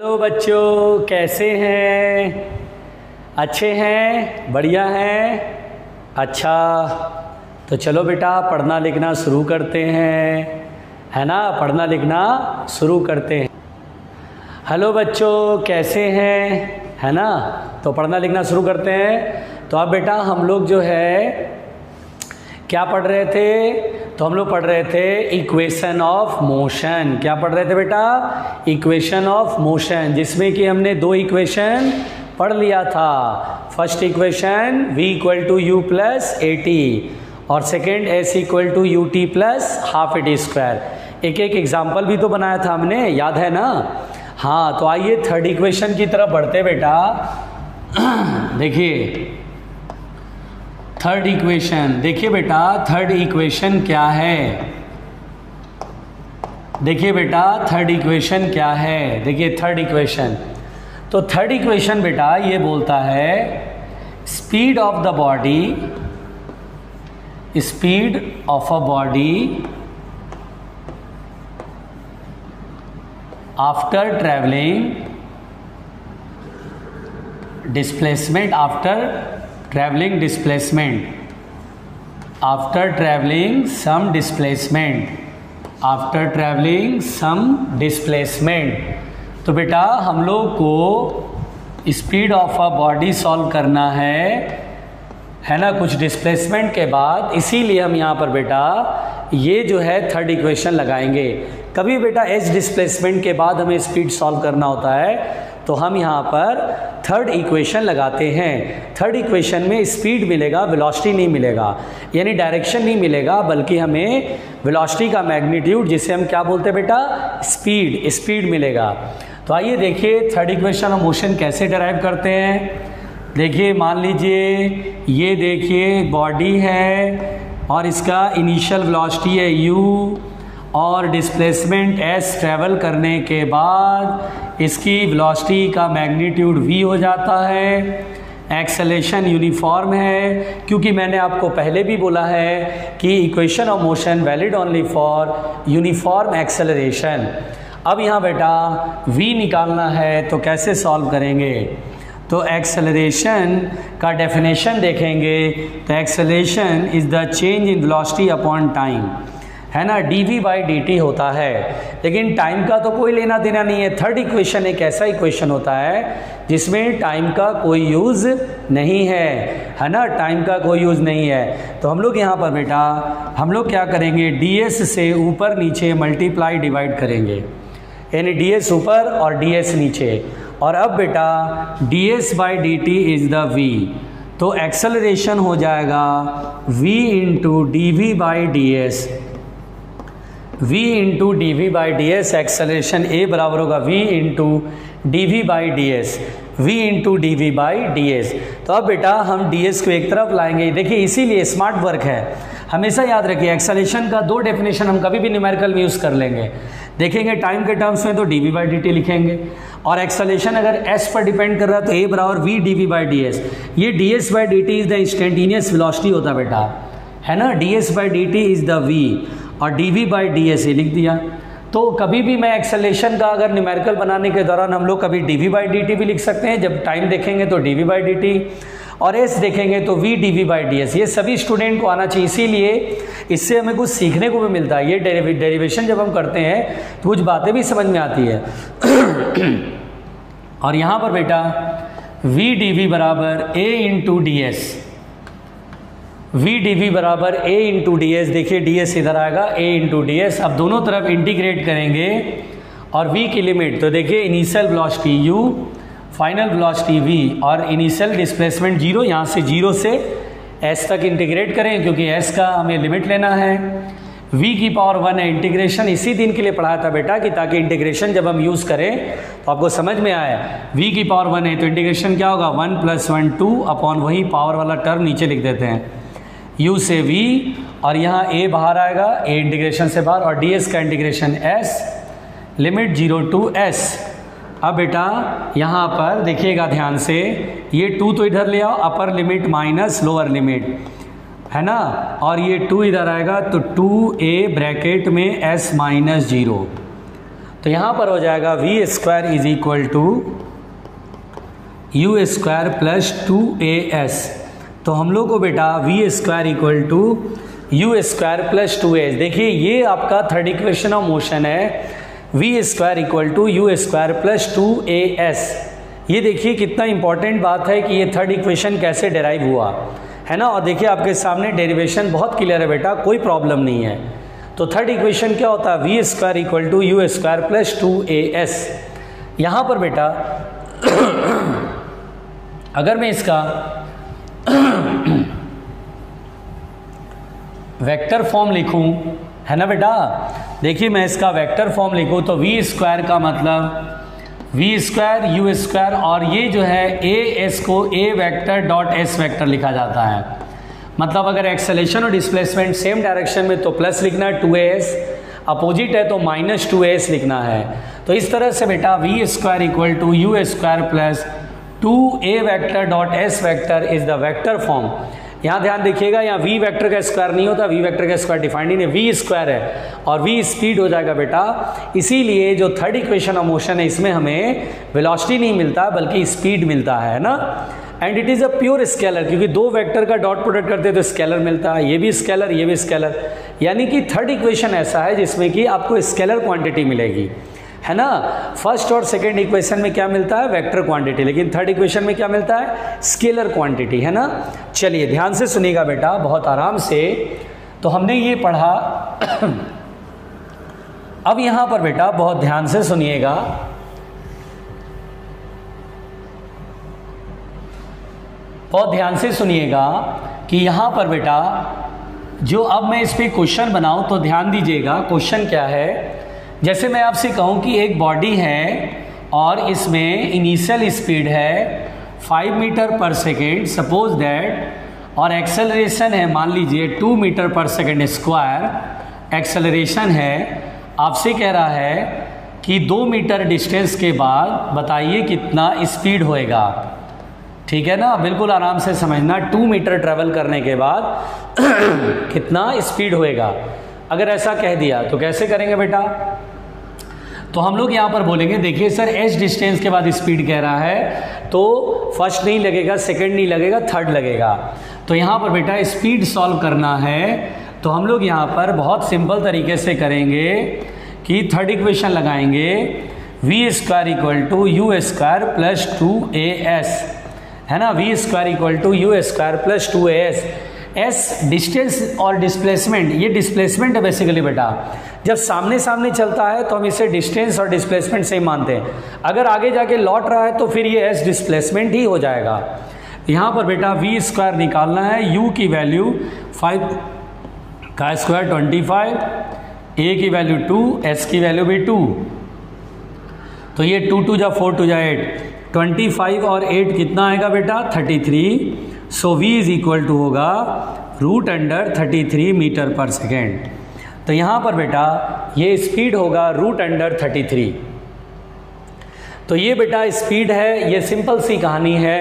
Hello बच्चों, कैसे हैं? अच्छे हैं? बढ़िया हैं? अच्छा। तो चलो बेटा, पढ़ना लिखना शुरू करते हैं। है ना? पढ़ना लिखना शुरू करते हैं। हेलो बच्चों, कैसे हैं? है ना? तो पढ़ना लिखना शुरू करते हैं। तो अब बेटा, हम लोग जो है, क्या पढ़ रहे थे? तो हम लोग पढ़ रहे थे इक्वेशन ऑफ़ मोशन। क्या पढ़ रहे थे बेटा? इक्वेशन ऑफ़ मोशन, जिसमें कि हमने दो इक्वेशन पढ़ लिया था। First equation v equal to u plus a t और second s equal to u t plus half a t square एक एक एग्ज़ाम्पल भी तो बनाया था हमने, याद है ना? हाँ तो आइए थर्ड इक्वेशन की तरफ़ बढ़ते बेटा। देखिए थर्ड इक्वेशन देखिए बेटा थर्ड इक्वेशन क्या है? देखिए बेटा थर्ड इक्वेशन क्या है? देखिए थर्ड इक्वेशन तो थर्ड इक्वेशन बेटा ये बोलता है speed of the body speed of a body after travelling displacement after traveling displacement. After traveling, some displacement. After traveling, some displacement. तो बेटा, हम लोग को speed of a body solve करना है। है ना? कुछ डिस्प्लेसमेंट के बाद, इसीलिए हम यहाँ पर बेटा, ये जो है थर्ड इक्वेशन लगाएँगे। कभी बेटा एज डिस्प्लेसमेंट के बाद हमें स्पीड सॉल्व करना होता है। तो हम यहाँ पर थर्ड इक्वेशन लगाते हैं। थर्ड इक्वेशन में स्पीड मिलेगा वेलोसिटी नहीं मिलेगा। यानी डायरेक्शन नहीं मिलेगा, बल्कि हमें वेलोसिटी का मैग्नीट्यूड जिसे हम क्या बोलते हैं बेटा? स्पीड स्पीड मिलेगा। तो आइए देखिए थर्ड इक्वेशन ऑफ़ मोशन कैसे डराइव करते हैं। देखिए, मान लीजिए, ये देखिए बॉडी है और इसका इनिशियल वेलोसिटी है यू और डिस्प्लेसमेंट एस ट्रेवल करने के बाद इसकी वेलोसिटी का मैग्नीट्यूड वी हो जाता है। एक्सेलेशन यूनिफॉर्म है, क्योंकि मैंने आपको पहले भी बोला है कि equation of motion valid only for uniform acceleration अब यहाँ बेटा v निकालना है तो कैसे सॉल्व करेंगे? तो एक्सेलरेशन का डेफिनेशन देखेंगे। तो acceleration is the change in velocity upon time है ना? D v by d t होता है। लेकिन टाइम का तो कोई लेना देना नहीं है। थर्ड इक्वेशन एक ऐसा इक्वेशन होता है जिसमें टाइम का कोई यूज़ नहीं है। है ना? टाइम का कोई यूज़ नहीं है। तो हम लोग यहाँ पर बेटा, हम लोग क्या करेंगे? डी एस से ऊपर नीचे मल्टीप्लाई डिवाइड करेंगे। यानी डी एस ऊपर और डी एस नीचे। और अब बेटा d s by d t is the v तो एक्सेलरेशन हो जाएगा v into d v by d s v into d v by d s acceleration a बराबर होगा v into d v by d s v into d v by d s तो अब बेटा हम D S को एक तरफ़ लाएँगे। देखिए, इसीलिए स्मार्ट वर्क है। हमेशा याद रखिए एक्सलेशन का दो डेफिनेशन हम कभी भी न्यूमेरिकल में यूज़ कर लेंगे। देखेंगे टाइम के टर्म्स में तो d v by d t लिखेंगे। और एक्सलेशन अगर एस पर डिपेंड कर रहा है तो ए बराबर v d v by d s ये d s by d t is the instantaneous velocity होता बेटा। है ना? D s by d t is the v और d v by d s a लिख दिया। तो कभी भी मैं एक्सेलेशन का अगर न्यूमेरिकल बनाने के दौरान हम लोग कभी d v by d t भी लिख सकते हैं। जब टाइम देखेंगे तो d v by d t और एस देखेंगे तो v d v by d s ये सभी स्टूडेंट को आना चाहिए। इसीलिए इससे हमें कुछ सीखने को भी मिलता है। ये डेरिवेशन जब हम करते हैं तो कुछ बातें भी समझ में आती है। और यहाँ पर बेटा वी डी वी बराबर a into d s v d v बराबर ए इंटू डी एस देखिए डी एस इधर आएगा ए इंटू डी एस अब दोनों तरफ़ इंटीग्रेट करेंगे और वी की लिमिट तो देखिए initial velocity u final velocity v और इनिशियल डिस्प्लेसमेंट ज़ीरो यहाँ से ज़ीरो से एस तक इंटीग्रेट करें, क्योंकि एस का हमें लिमिट लेना है। V की पावर वन है इंटीग्रेशन इसी दिन के लिए पढ़ाया था बेटा कि ताकि इंटीग्रेशन जब हम यूज़ करें तो आपको समझ में आया v की पावर वन है तो इंटीग्रेशन क्या होगा? One plus one two upon वही पावर वाला टर्म नीचे लिख देते हैं। U से वी और यहाँ ए बाहर आएगा ए इंटीग्रेशन से बाहर और ds का integration s limit zero to s अब बेटा, यहाँ पर देखिएगा ध्यान से, ये टू तो इधर ले आओ upper limit minus lower limit है ना? और ये टू इधर आएगा तो टू ए ब्रैकेट में एस माइनस ज़ीरो तो यहाँ पर हो जाएगा v square is equal to u square plus two a s तो हम लोग को बेटा v square equal to u square plus two h देखिए, ये आपका थर्ड इक्वेशन ऑफ़ मोशन है। V square equal to u square plus two a s ये देखिए, कितना इंपॉर्टेंट बात है कि ये थर्ड इक्वेशन कैसे डेराइव हुआ। है ना? और देखिए, आपके सामने डेरिवेशन बहुत क्लियर है बेटा, कोई प्रॉब्लम नहीं है। तो थर्ड इक्वेशन क्या होता है? V square equal to u square plus two a s यहाँ पर बेटा, अगर मैं इसका वेक्टर फॉर्म लिखूं, है ना बेटा? देखिए, मैं इसका वेक्टर फॉर्म लिखूं तो वी स्क्वायर का मतलब वी स्क्वायर यू स्क्वायर और ये जो है ए एस को a vector dot s vector लिखा जाता है। मतलब अगर एक्सेलेशन और डिस्प्लेसमेंट सेम डायरेक्शन में तो प्लस लिखना है टू एस अपोजिट है तो माइनस टू एस लिखना है। तो इस तरह से बेटा v square equal to u square plus two a vector dot s vector is the vector form यहाँ ध्यान देखिएगा, यहाँ वी वेक्टर का स्क्वायर नहीं होता वी वेक्टर का स्क्वायर डिफाइंड नहीं वी स्क्वायर है और वी स्पीड हो जाएगा बेटा। इसीलिए जो थर्ड इक्वेशन ऑफ़ मोशन है, इसमें हमें वेलोसिटी नहीं मिलता, बल्कि स्पीड मिलता है ना? And it is a pure scalar क्योंकि दो वेक्टर का डॉट प्रोडक्ट करते हैं तो स्केलर मिलता है, ये भी स्केलर ये भी स्केलर यानी कि थर्ड इक्वेशन ऐसा है जिसमें कि आपको स्केलर क्वांटिटी मिलेगी। है ना? फ़र्स्ट और सेकेंड इक्वेशन में क्या मिलता है? वेक्टर क्वांटिटी लेकिन थर्ड इक्वेशन में क्या मिलता है? स्केलर क्वांटिटी है ना? चलिए, ध्यान से सुनिएगा बेटा, बहुत आराम से। तो हमने ये पढ़ा। अब यहाँ पर बेटा, बहुत ध्यान से सुनिएगा। बहुत ध्यान से सुनिएगा कि यहाँ पर बेटा, जो अब मैं इस पर क्वेश्चन बनाऊँ तो ध्यान दीजिएगा, क्वेश्चन क्या है? जैसे मैं आपसे कहूँ कि एक बॉडी है और इसमें इनिशियल स्पीड है five metre per second suppose that और एक्सेलरेशन है, मान लीजिए two metre per second square acceleration है। आपसे कह रहा है कि दो मीटर डिस्टेंस के बाद बताइए कितना स्पीड होएगा। ठीक है ना? बिल्कुल आराम से समझना। टू मीटर ट्रेवल करने के बाद कितना स्पीड होएगा। अगर ऐसा कह दिया तो कैसे करेंगे बेटा? तो हम लोग यहाँ पर बोलेंगे, देखिए सर एच डिस्टेंस के बाद स्पीड कह रहा है तो फ़र्स्ट नहीं लगेगा, सेकंड नहीं लगेगा, थर्ड लगेगा। तो यहाँ पर बेटा स्पीड सॉल्व करना है तो हम लोग यहाँ पर बहुत सिंपल तरीके से करेंगे कि थर्ड इक्वेशन लगाएँगे v square equal to u square plus two a s है ना? V square equal to u square plus two a s s distance और डिस्प्लेसमेंट ये डिस्प्लेसमेंट है बेसिकली बेटा। जब सामने सामने चलता है तो हम इसे डिस्टेंस और डिस्प्लेसमेंट से ही मानते हैं। अगर आगे जाके लौट रहा है तो फिर ये एस डिस्प्लेसमेंट ही हो जाएगा। यहाँ पर बेटा वी स्क्वायर निकालना है यू की वैल्यू फाइव का स्क्वायर ट्वेंटी फाइव ए की वैल्यू टू एस की वैल्यू भी टू तो ये टू टू जा फोर टू जा एट ट्वेंटी फाइव और एट कितना आएगा बेटा? Thirty three so v is equal to होगा root under thirty three metre per second तो यहाँ पर बेटा ये स्पीड होगा रूट अंडर थर्टी थ्री तो ये बेटा स्पीड है ये सिंपल सी कहानी है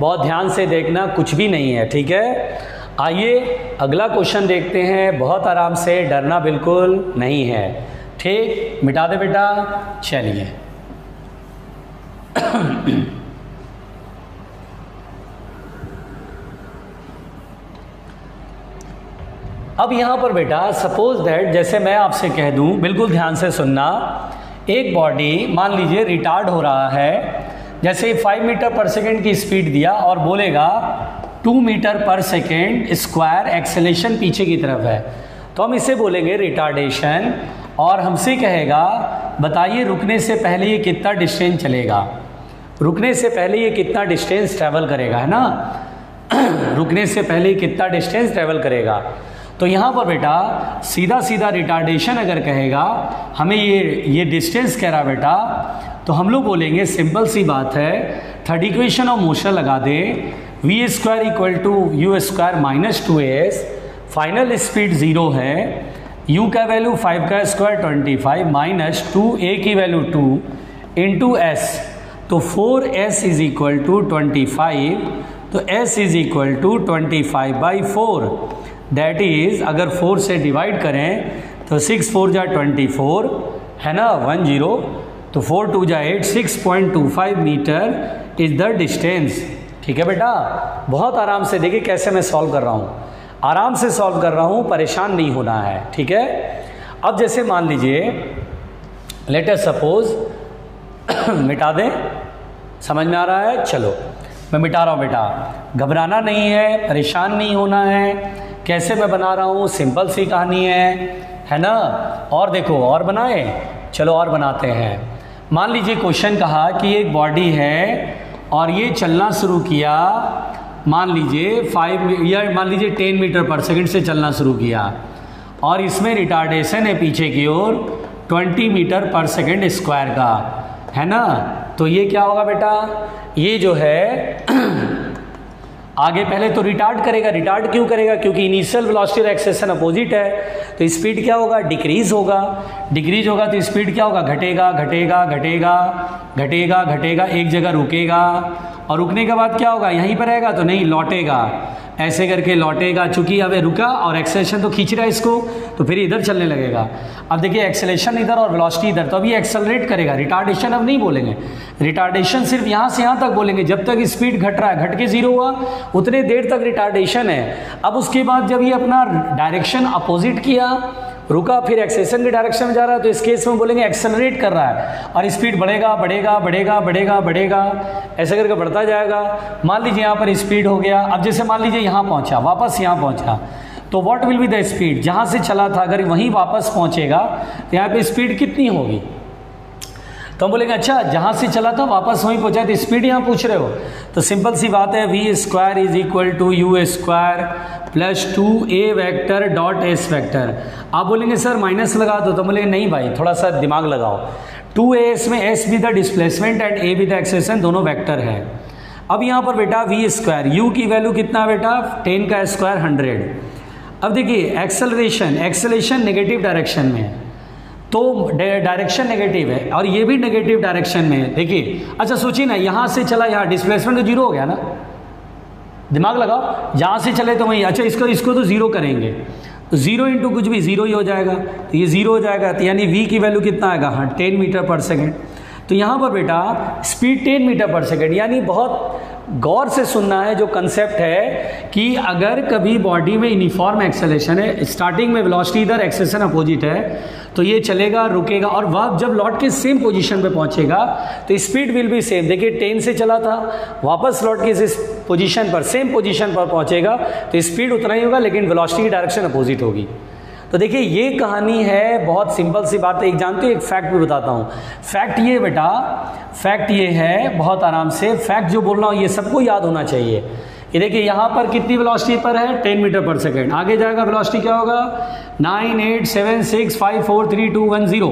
बहुत ध्यान से देखना कुछ भी नहीं है ठीक है आइए अगला क्वेश्चन देखते हैं बहुत आराम से डरना बिल्कुल नहीं है ठीक मिटा दे बेटा चलिए अब यहाँ पर बेटा सपोज़ दैट जैसे मैं आपसे कह दूँ, बिल्कुल ध्यान से सुनना, एक बॉडी मान लीजिए रिटार्ड हो रहा है, जैसे फाइव मीटर पर सेकेंड की स्पीड दिया और बोलेगा two metre per second square acceleration पीछे की तरफ़ है। तो हम इसे बोलेंगे रिटार्डेशन और हमसे कहेगा, बताइए रुकने से पहले ये कितना डिस्टेंस चलेगा? रुकने से पहले ये कितना डिस्टेंस ट्रैवल करेगा, है ना? रुकने से पहले कितना डिस्टेंस ट्रैवल करेगा? तो यहाँ पर बेटा सीधा सीधा रिटार्डेशन अगर कहेगा, हमें ये ये डिस्टेंस कह रहा बेटा तो हम लोग बोलेंगे सिंपल सी बात है थर्ड इक्वेशन ऑफ़ मोशन लगा दे v square equal to u square minus two s final speed zero है, u का वैल्यू फाइव का square twenty five minus two a की वैल्यू टू इंटू एस तो four s is equal to twenty five तो s is equal to twenty five by four that is अगर four से divide करें तो six four जा twenty four है ना? वन ज़ीरो तो फोर टू जा eight six point two five metre is the distance ठीक है बेटा? बहुत आराम से देखिए कैसे मैं सॉल्व कर रहा हूँ। आराम से सॉल्व कर रहा हूँ, परेशान नहीं होना है। ठीक है? अब जैसे मान लीजिए लेटर सपोज़ मिटा दें। समझ में आ रहा है? चलो, मैं मिटा रहा हूँ बेटा। घबराना नहीं है, परेशान नहीं होना है। कैसे मैं बना रहा हूँ? सिंपल सी कहानी है है ना? और देखो, और बनाए? चलो, और बनाते हैं। मान लीजिए क्वेश्चन कहा कि एक बॉडी है और ये चलना शुरू किया, मान लीजिए फाइव या मान लीजिए टेन मीटर पर सेकंड से चलना शुरू किया। और इसमें रिटार्डेशन है पीछे की ओर twenty metre per second square का, है ना? तो ये क्या होगा बेटा? ये जो है आगे पहले तो रिटार्ड करेगा रिटार्ड क्यों करेगा? क्योंकि इनिशियल वेलोसिटी और एक्सेशन अपोजिट है तो स्पीड क्या होगा? डिक्रीज होगा। डिक्रीज होगा तो स्पीड क्या होगा? घटेगा घटेगा घटेगा घटेगा घटेगा, एक जगह रुकेगा। और रुकने के बाद क्या होगा? यहीं पर रहेगा तो नहीं, लौटेगा। ऐसे करके लौटेगा, चूँकि अब रुका और एक्सेलेशन तो खींच रहा है इसको तो फिर इधर चलने लगेगा। अब देखिए एक्सेलेशन इधर और वेलोसिटी इधर तो अभी एक्सेलरेट करेगा। रिटार्डेशन अब नहीं बोलेंगे। रिटार्डेशन सिर्फ़ यहाँ से यहाँ तक बोलेंगे। जब तक स्पीड घट रहा है, घट के ज़ीरो हुआ, उतने देर तक रिटार्डेशन है। अब उसके बाद जब ये अपना डायरेक्शन अपोजिट किया रुका, फिर एक्सेशन के डायरेक्शन में जा रहा है तो इस केस में बोलेंगे एक्सेलरेट कर रहा है। और स्पीड बढ़ेगा बढ़ेगा बढ़ेगा बढ़ेगा बढ़ेगा। ऐसे करके बढ़ता जाएगा। मान लीजिए यहाँ पर स्पीड हो गया। अब जैसे मान लीजिए यहाँ पहुँचा, वापस यहाँ पहुँचा। तो what will be the speed जहाँ से चला था, अगर वहीं वापस पहुँचेगा तो यहाँ पे स्पीड कितनी होगी? तो हम बोलेंगे अच्छा जहाँ से चला था, वापस वहीं पहुँचा। तो स्पीड यहाँ पूछ रहे हो। तो सिंपल सी बात है v square is equal to u square plus two a vector dot s vector आप बोलेंगे, सर माइनस लगा दो। तो बोलेंगे, नहीं भाई, थोड़ा सा दिमाग लगाओ। टू ए एस में एस भी द डिस्प्लेसमेंट एंड ए भी द एक्सेशन दोनों वैक्टर है। अब यहाँ पर बेटा वी स्क्वायर यू की वैल्यू कितना बेटा? टेन का स्क्वायर हंड्रेड अब देखिए एक्सेलरेशन एक्सेलेशन नेगेटिव डायरेक्शन में। है तो डायरेक्शन नेगेटिव है, और ये भी नेगेटिव डायरेक्शन में है। देखिए अच्छा सोचिए ना, यहाँ से चला, यहाँ डिस्प्लेसमेंट तो ज़ीरो हो गया ना? दिमाग लगाओ जहाँ से चले तो वहीं अच्छा इसको इसको तो ज़ीरो करेंगे। ज़ीरो इंटू कुछ भी, ज़ीरो ही हो जाएगा। तो ये ज़ीरो हो जाएगा तो यानी वी की वैल्यू कितना आएगा? हाँ टेन मीटर पर सेकेंड तो यहाँ पर बेटा speed ten metre per second यानी बहुत गौर से सुनना है, जो कंसेप्ट है कि अगर कभी बॉडी में यूनिफॉर्म एक्सेलेशन है स्टार्टिंग में वेलोसिटी इधर एक्सेशन अपोजिट है तो ये चलेगा, रुकेगा और वह जब लौट के सेम पोजीशन पे पहुंचेगा तो स्पीड विल भी सेम देखिए टेन से चला था, वापस लौट के इस पोजीशन पर सेम पोजीशन पर पहुंचेगा तो स्पीड उतना ही होगा, लेकिन वेलोसिटी की डायरेक्शन अपोजिट होगी। तो देखिए, ये कहानी है बहुत सिंपल सी बात है। एक जानते हो, एक फैक्ट भी बताता हूँ। फैक्ट ये बेटा, फैक्ट ये है बहुत आराम से, फैक्ट जो बोल रहा हूँ, ये सबको याद होना चाहिए। ये देखिए, यहाँ पर कितनी वेलोसिटी पर है? Ten metre per second. आगे जाएगा वेलोसिटी क्या होगा? Nine eight seven six five four three two one zero.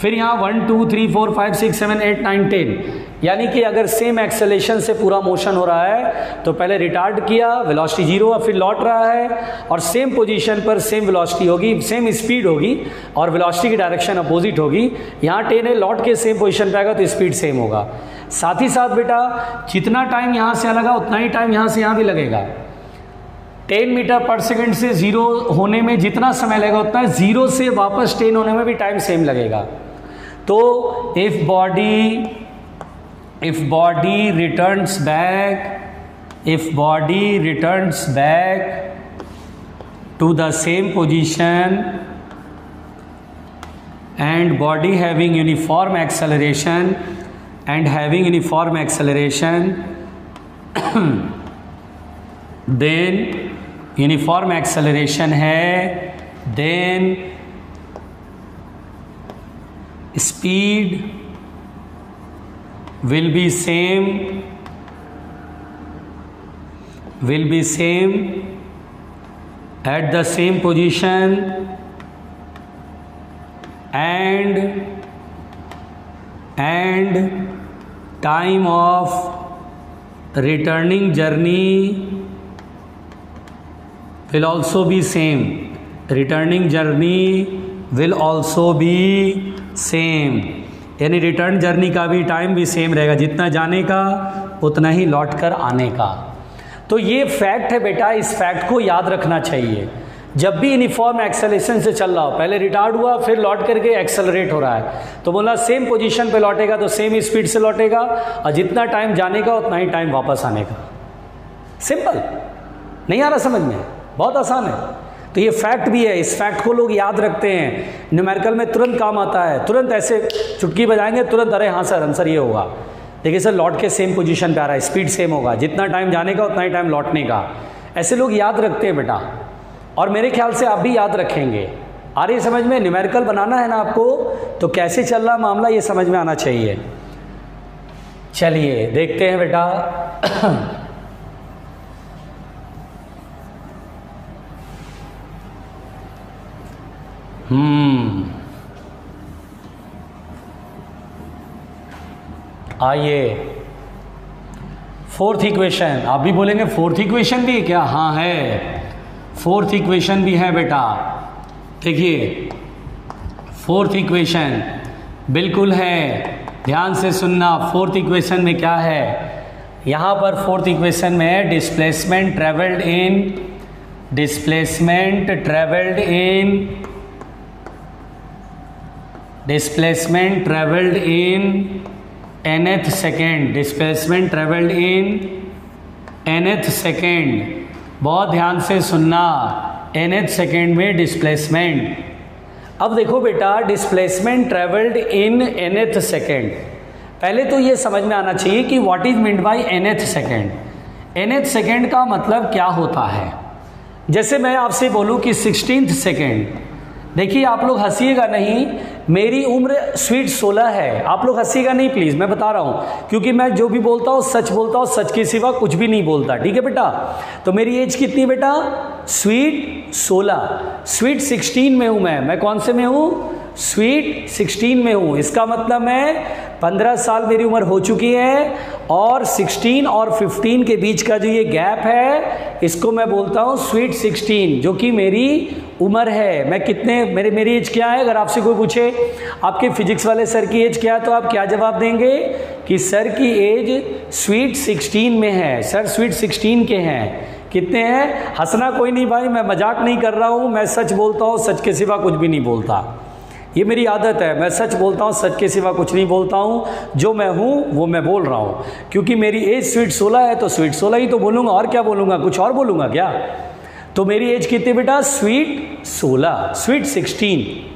फिर यहाँ one two three four five six seven eight nine ten. यानी कि अगर सेम एक्सेलेशन से पूरा मोशन हो रहा है तो पहले रिटार्ड किया वेलोसिटी ज़ीरो और फिर लौट रहा है, और सेम पोजीशन पर सेम वेलोसिटी होगी सेम स्पीड होगी, और वेलोसिटी की डायरेक्शन अपोजिट होगी। यहाँ टेन है, लौट के सेम पोजीशन पे आएगा तो स्पीड सेम होगा। साथ ही साथ बेटा, जितना टाइम यहाँ से लगा, उतना ही टाइम यहाँ से यहाँ भी लगेगा। टेन मीटर पर सेकेंड से ज़ीरो होने में जितना समय लगेगा, उतना ज़ीरो से वापस टेन होने में भी टाइम सेम लगेगा। तो if body if body returns back if body returns back to the same position and body having uniform acceleration and having uniform acceleration then uniform acceleration है then speed will be same will be same at the same position and and time of returning journey will also be same. Returning journey will also be same यानी return journey का भी time भी same रहेगा। जितना जाने का, उतना ही लौट कर आने का। तो ये फैक्ट है बेटा, इस फैक्ट को याद रखना चाहिए। जब भी यूनिफॉर्म एक्सेलेशन से चल रहा हो, पहले रिटार्ड हुआ, फिर लौट करके एक्सेलरेट हो रहा है। तो बोला सेम पोजीशन पे लौटेगा तो सेम स्पीड से लौटेगा, और जितना टाइम जाने का, उतना ही टाइम वापस आने का। सिंपल नहीं आ रहा समझ में? बहुत आसान है। तो ये फैक्ट भी है, इस फैक्ट को लोग याद रखते हैं। न्यूमेरिकल में तुरंत काम आता है, तुरंत ऐसे चुटकी बजाएँगे, तुरंत, अरे हाँ सर, आंसर ये होगा। देखिए सर, लौट के सेम पोजीशन पे आ रहा है स्पीड सेम होगा। जितना टाइम जाने का, उतना ही टाइम लौटने का। ऐसे लोग याद रखते हैं बेटा। और मेरे ख्याल से आप भी याद रखेंगे। आ रही समझ में? न्यूमेरिकल बनाना है ना आपको तो कैसे चल रहा मामला ये समझ में आना चाहिए। चलिए, देखते हैं बेटा। हम्म। आइए। फोर्थ इक्वेशन आप भी बोलेंगे फोर्थ इक्वेशन भी? क्या? हाँ है। फोर्थ इक्वेशन भी है, बेटा। देखिए फोर्थ इक्वेशन बिल्कुल है। ध्यान से सुनना फोर्थ इक्वेशन में क्या है? यहाँ पर फोर्थ इक्वेशन में है displacement travelled in displacement travelled in displacement traveled in nth second, displacement traveled in nth second. बहुत ध्यान से सुनना, nth सेकेंड में डिस्प्लेसमेंट अब देखो बेटा displacement travelled in nth second पहले तो ये समझ में आना चाहिए कि what is mean by nth second nth second का मतलब क्या होता है? जैसे मैं आपसे बोलूँ कि सिक्सटीन सेकेंड देखिए, आप लोग हंसीएगा नहीं मेरी उम्र स्वीट सोलह है। आप लोग हंसीगा नहीं प्लीज़ मैं बता रहा हूँ। क्योंकि मैं जो भी बोलता हूँ, सच बोलता हूँ, सच के सिवा कुछ भी नहीं बोलता। ठीक है बेटा? तो मेरी एज कितनी बेटा? स्वीट सोलह। स्वीट सिक्सटीन में हूँ मैं। मैं कौन से में हूँ? स्वीट सिक्सटीन में हूँ। इसका मतलब मैं पंद्रह साल मेरी उम्र हो चुकी है और सिक्सटीन और फिफ्टीन के बीच का जो ये गैप है, इसको मैं बोलता हूँ स्वीट सिक्सटीन जो कि मेरी उम्र है। मैं कितने, मेरे, मेरी एज क्या है? अगर आपसे कोई पूछे, आपके फिजिक्स वाले सर की एज क्या है तो आप क्या जवाब देंगे? कि सर की एज स्वीट सिक्सटीन में है। सर स्वीट सिक्सटीन के हैं। कितने हैं? हंसना कोई नहीं भाई, मैं मज़ाक नहीं कर रहा हूँ। मैं सच बोलता हूँ, सच के सिवा कुछ भी नहीं बोलता। ये मेरी आदत है। मैं सच बोलता हूँ, सच के सिवा कुछ नहीं बोलता हूँ। जो मैं हूँ, वो मैं बोल रहा हूँ। क्योंकि मेरी एज स्वीट सोलह है तो स्वीट सोलह ही तो बोलूँगा। और क्या बोलूँगा? कुछ और बोलूँगा क्या? तो मेरी एज कितनी बेटा? स्वीट सोलह स्वीट सिक्सटीन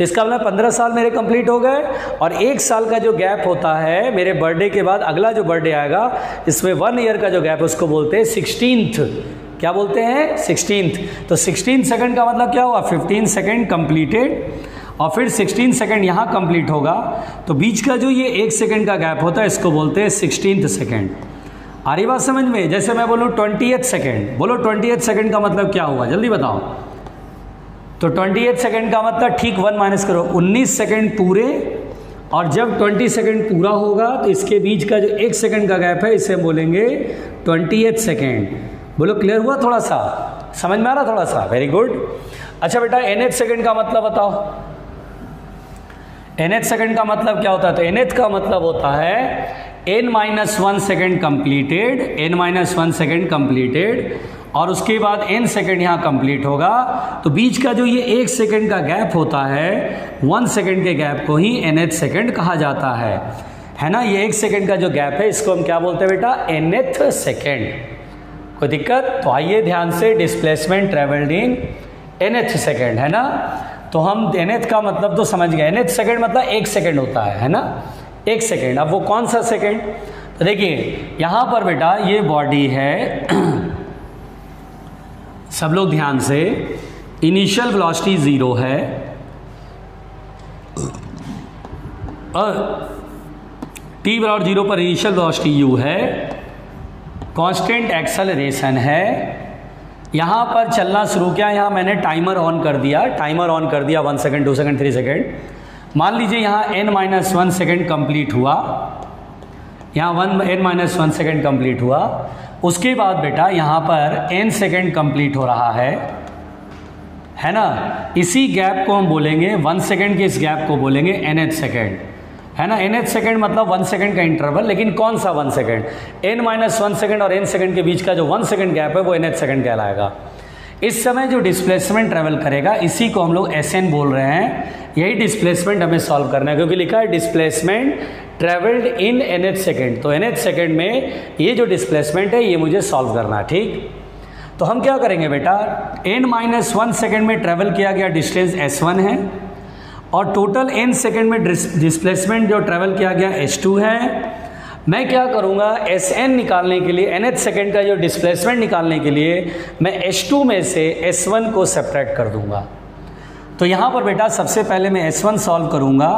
इसका मतलब पंद्रह साल मेरे कंप्लीट हो गए और एक साल का जो गैप होता है, मेरे बर्थडे के बाद अगला जो बर्थडे आएगा, इसमें वन ईयर का जो गैप उसको बोलते हैं सिक्सटीनथ क्या बोलते हैं? सिक्सटीनथ तो सिक्सटीन सेकंड का मतलब क्या हुआ? फिफ्टीन सेकंड कंप्लीटेड और फिर 16 सेकंड यहाँ कंप्लीट होगा। तो बीच का जो ये एक सेकंड का गैप होता है, इसको बोलते हैं सिक्सटीन सेकंड आ रही बात समझ में? जैसे मैं बोलूँ ट्वेंटी सेकंड बोलो ट्वेंटी सेकंड का मतलब क्या हुआ? जल्दी बताओ। तो ट्वेंटी सेकंड का मतलब ठीक वन माइनस करो। उन्नीस सेकेंड पूरे और जब 20 सेकंड पूरा होगा तो इसके बीच का जो एक सेकंड का गैप है, इसे बोलेंगे ट्वेंटी एथ सेकेंड बोलो क्लियर हुआ थोड़ा सा? समझ में आ रहा थोड़ा सा? वेरी गुड अच्छा बेटा एन सेकंड का मतलब बताओ। एन एच सेकेंड का मतलब क्या होता है? तो एन एच का मतलब होता है n minus one second completed n minus one second completed और उसके बाद एन सेकेंड यहाँ कंप्लीट होगा। तो बीच का जो ये एक सेकेंड का गैप होता है वन सेकेंड के गैप को ही एन एच सेकेंड कहा जाता है। है ना? ये एक सेकेंड का जो गैप है, इसको हम क्या बोलते हैं बेटा? एन एथ सेकेंड कोई दिक्कत? तो आइए ध्यान से displacement travelled in nth second है ना? तो हम एनएथ का मतलब तो समझ गए। एनएथ सेकेंड मतलब एक सेकेंड होता है है ना? एक सेकेंड अब वो कौन सा सेकेंड तो देखिए, यहाँ पर बेटा ये बॉडी है। सब लोग ध्यान से। इनिशियल वेलोसिटी ज़ीरो है। और टी बराबर ज़ीरो पर इनिशियल वेलोसिटी यू है। कांस्टेंट एक्सेलरेशन है। यहाँ पर चलना शुरू किया, यहाँ मैंने टाइमर ऑन कर दिया। टाइमर ऑन कर दिया one second two second three second मान लीजिए यहाँ n minus one second complete हुआ। यहाँ one n minus one second complete हुआ। उसके बाद बेटा, यहाँ पर एन सेकेंड कंप्लीट हो रहा है। है ना? इसी गैप को हम बोलेंगे वन सेकेंड के इस गैप को बोलेंगे एन एच सेकेंड है ना? एन एच सेकेंड मतलब वन सेकेंड का इंटरवल लेकिन कौन सा one second n minus one second और एन सेकेंड के बीच का जो वन सेकेंड गैप है, वो एन एच सेकेंड कहलाएगा। इस समय जो डिस्प्लेसमेंट ट्रेवल करेगा, इसी को हम लोग एस एन बोल रहे हैं। यही डिस्प्लेसमेंट हमें सॉल्व करना है, क्योंकि लिखा है displacement travelled in n h second तो एन एच सेकेंड में ये जो डिस्प्लेसमेंट है, ये मुझे सॉल्व करना है, ठीक? तो हम क्या करेंगे बेटा? एन माइनस वन सेकेंड में ट्रेवल किया गया डिस्टेंस एस वन है। और टोटल एन सेकेंड में डिस्प्लेसमेंट जो ट्रेवल किया गया एस टू है। मैं क्या करूँगा? एस एन निकालने के लिए एन एच सेकेंड का जो डिस्प्लेसमेंट निकालने के लिए, मैं एस टू में से एस वन को सेपरेट कर दूँगा। तो यहाँ पर बेटा, सबसे पहले मैं एस वन सॉल्व करूँगा।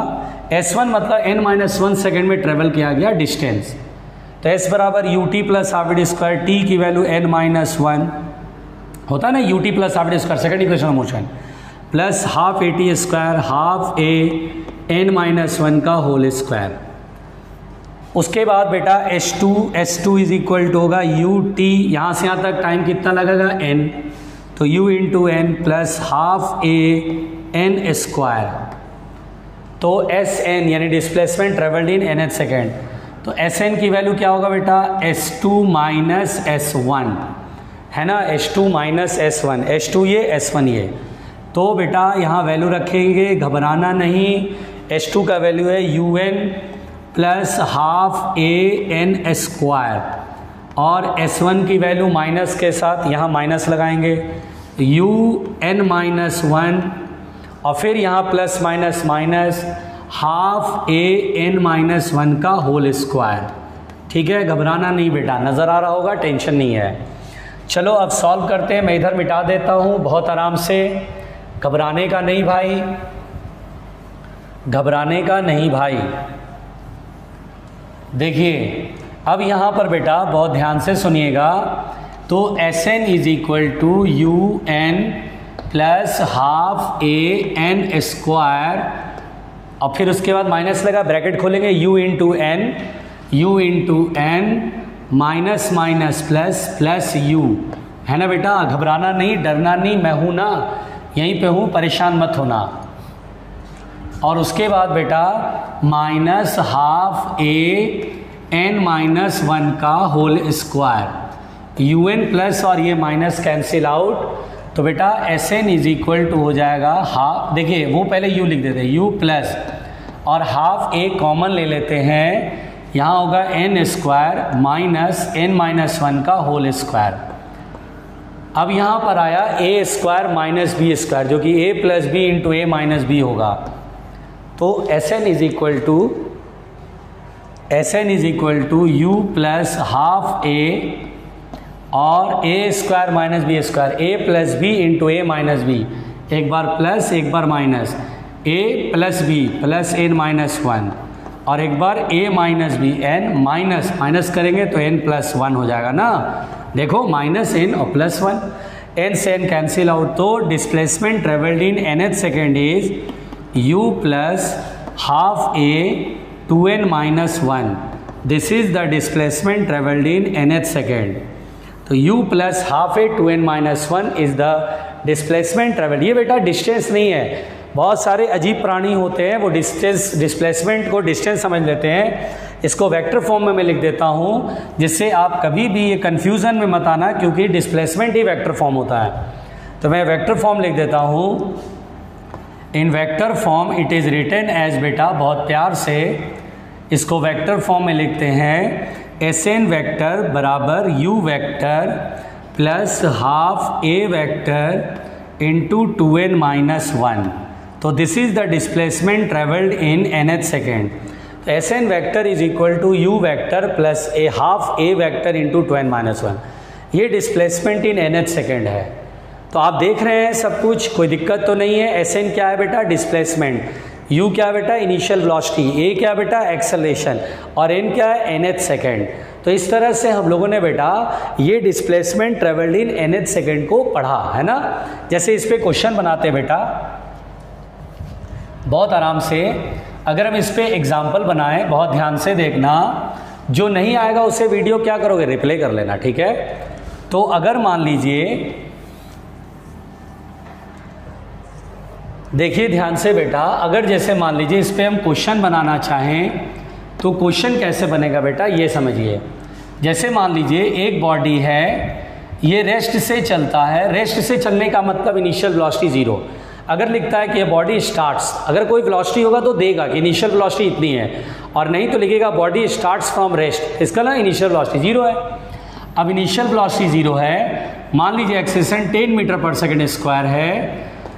एस वन मतलब एन माइनस वन सेकेंड में ट्रेवल किया गया डिस्टेंस तो एस बराबर u t plus half d square t की वैल्यू एन माइनस वन होता है ना u t plus half d square second equation motion plus half a t square, half a, n minus one का whole square. उसके बाद बेटा s two s two is equal to होगा u t, यहाँ से यहाँ तक टाइम कितना लगेगा? एन। तो u into n plus half a, n square. तो एस एन, यानी displacement travelled in n h second. तो एस एन की वैल्यू क्या होगा बेटा? S two minus s one. है ना? S two minus s one. S two ये, एस वन ये। तो बेटा यहाँ वैल्यू रखेंगे, घबराना नहीं। एस टू का वैल्यू है u n plus half a n square और एस वन की वैल्यू माइनस के साथ यहाँ माइनस लगाएँगे। यू एन माइनस वन और फिर यहाँ plus minus minus half a n minus one का होल स्क्वायर ठीक है? घबराना नहीं बेटा। नज़र आ रहा होगा टेंशन नहीं है। चलो अब सॉल्व करते हैं। मैं इधर मिटा देता हूँ बहुत आराम से। घबराने का नहीं भाई। घबराने का नहीं भाई। देखिए, अब यहाँ पर बेटा बहुत ध्यान से सुनिएगा। तो s n is equal to u n plus half a n square और फिर उसके बाद माइनस लगा ब्रैकेट खोलेंगे, u two n u into n minus minus plus plus u है ना बेटा? घबराना नहीं, डरना नहीं, मैं हूँ ना। यहीं पे हूँ, परेशान मत होना। और उसके बाद बेटा minus half a n minus one का whole square u n plus और ये माइनस कैंसिल आउट तो बेटा s n is equal to हो जाएगा हाफ़ देखिए, वो पहले यू लिख देते हैं यू प्लस और हाफ़ ए कॉमन ले लेते हैं। यहाँ होगा n square minus n minus one का होल स्क्वायर अब यहाँ पर आया a square minus b square जो कि a plus b into a minus b होगा। तो s n is equal to s n is equal to u plus half a और a square minus b square a plus b into a minus b एक बार plus एक बार minus a plus b plus n minus one और एक बार a minus b n minus minus करेंगे तो n plus one हो जाएगा ना। देखो माइनस एन और प्लस वन एन से एन कैंसिल आउट तो displacement travelled in n h second is u plus half a two n minus one this is the displacement travelled in n h second तो u plus half a two n minus one is the displacement travelled ये बेटा distance नहीं है। बहुत सारे अजीब प्राणी होते हैं, वो डिस्टेंस डिस्प्लेसमेंट को डिस्टेंस समझ लेते हैं। इसको वेक्टर फॉर्म में मैं लिख देता हूँ, जिससे आप कभी भी ये कन्फ्यूज़न में मत आना, क्योंकि डिस्प्लेसमेंट ही वेक्टर फॉर्म होता है। तो मैं वेक्टर फॉर्म लिख देता हूँ। In vector form it is written as बेटा, बहुत प्यार से। इसको वेक्टर फॉर्म में लिखते हैं। एस एन वैक्टर बराबर u vector plus half a vector into two n minus one तो this is the displacement travelled in n h second तो s n vector is equal to u vector plus a half a vector into two n minus one ये displacement in n h second है। तो आप देख रहे हैं सब कुछ, कोई दिक्कत तो नहीं है। एस एन क्या है बेटा? डिस्प्लेसमेंट यू क्या बेटा? इनिशियल वेलोसिटी ए क्या बेटा? एक्सेलेशन और एन क्या है? एन एच सेकेंड तो इस तरह से हम लोगों ने बेटा, ये displacement travelled in n h second को पढ़ा, है ना? जैसे इस पर क्वेश्चन बनाते हैं बेटा। बहुत आराम से, अगर हम इस पर एग्ज़ाम्पल बनाएँ, बहुत ध्यान से देखना, जो नहीं आएगा उसे वीडियो क्या करोगे? रिप्ले कर लेना, ठीक है? तो अगर मान लीजिए, देखिए ध्यान से बेटा, अगर जैसे मान लीजिए इस पर हम क्वेश्चन बनाना चाहें तो क्वेश्चन कैसे बनेगा बेटा? ये समझिए। जैसे मान लीजिए, एक बॉडी है, ये रेस्ट से चलता है। रेस्ट से चलने का मतलब इनिशियल वेलोसिटी ज़ीरो अगर लिखता है कि ये बॉडी स्टार्ट्स अगर कोई वेलोसिटी होगा तो देगा कि इनिशियल वेलोसिटी इतनी है, और नहीं तो लिखेगा बॉडी स्टार्ट्स फ्रॉम रेस्ट इसका ना इनिशियल वेलोसिटी ज़ीरो है। अब इनिशियल वेलोसिटी ज़ीरो है, मान लीजिए acceleration 10 metre per second square है